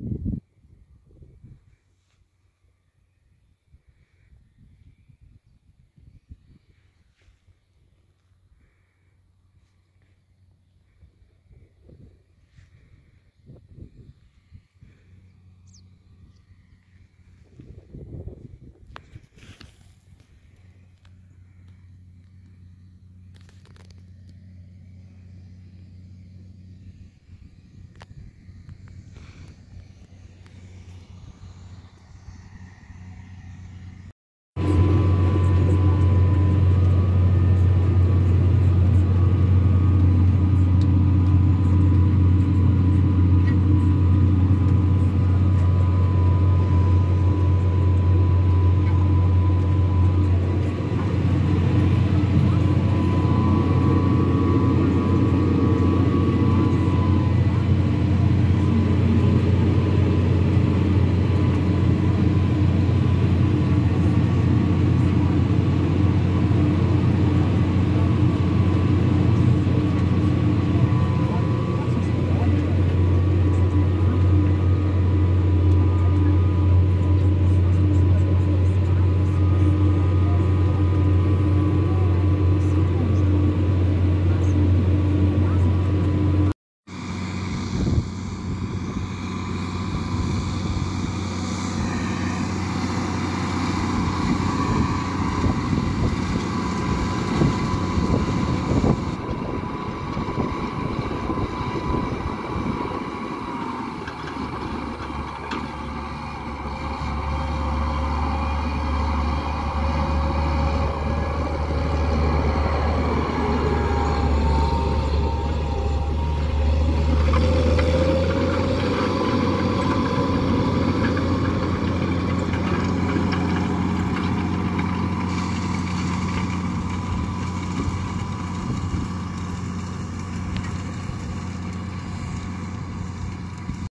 you